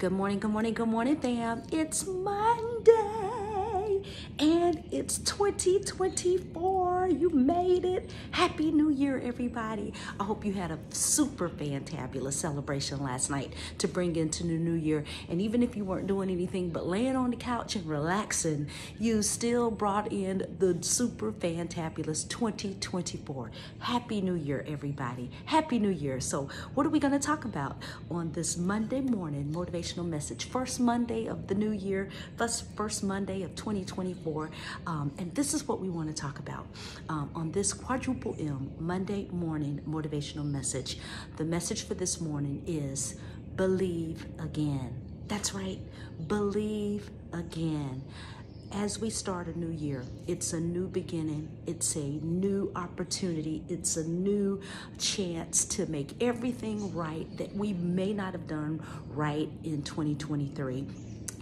Good morning, good morning, good morning, fam. It's Monday and it's 2024. You made it. Happy New Year, everybody. I hope you had a super fantabulous celebration last night to bring into the new year. And even if you weren't doing anything but laying on the couch and relaxing, you still brought in the super fantabulous 2024. Happy New Year, everybody. Happy New Year. So, what are we going to talk about on this Monday morning motivational message? First Monday of the new year, first, first Monday of 2024. Um, and this is what we want to talk about um, on this quadruple M Monday morning motivational message. The message for this morning is believe again. That's right, believe again as we start a new year, it's a new beginning, it's a new opportunity, it's a new chance to make everything right that we may not have done right in 2023.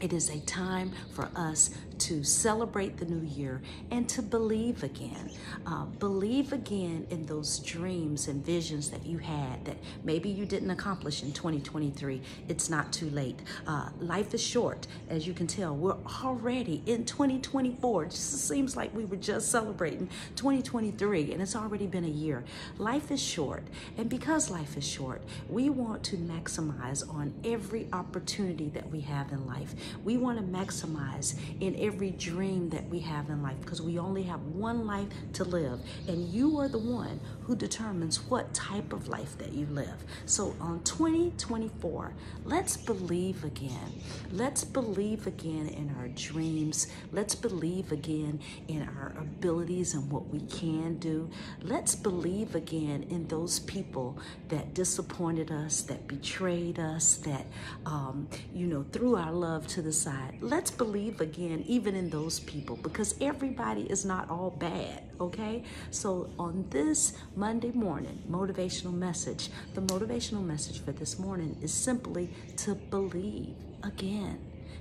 It is a time for us to celebrate the new year and to believe again. Uh, believe again in those dreams and visions that you had that maybe you didn't accomplish in 2023. It's not too late. Uh, life is short, as you can tell. We're already in 2024. It just seems like we were just celebrating 2023 and it's already been a year. Life is short, and because life is short, we want to maximize on every opportunity that we have in life. We want to maximize in every dream that we have in life because we only have one life to live. And you are the one who determines what type of life that you live. So on 2024, let's believe again. Let's believe again in our dreams. Let's believe again in our abilities and what we can do. Let's believe again in those people that disappointed us, that betrayed us, that, um, you know, threw our love to the side. Let's believe again, even in those people, because everybody is not all bad, okay? So on this Monday morning motivational message, the motivational message for this morning is simply to believe again.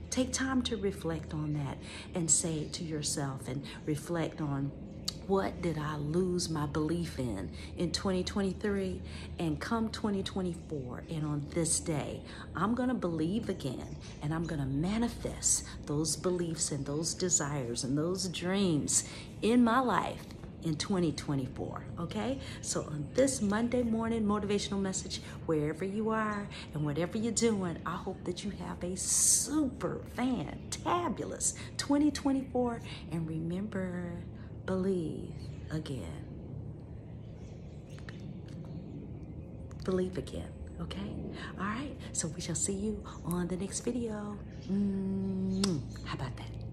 Take time to reflect on that and say it to yourself and reflect on what did I lose my belief in in 2023 and come 2024 and on this day I'm going to believe again and I'm going to manifest those beliefs and those desires and those dreams in my life in 2024. Okay? So, on this Monday morning motivational message, wherever you are and whatever you're doing, I hope that you have a super fantabulous 2024. And remember, believe again. Believe again, okay? All right, so we shall see you on the next video. Mm -hmm. How about that?